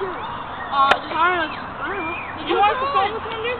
you? Uh, just, I don't know. Just, I don't know. Did you watch the Soulless one.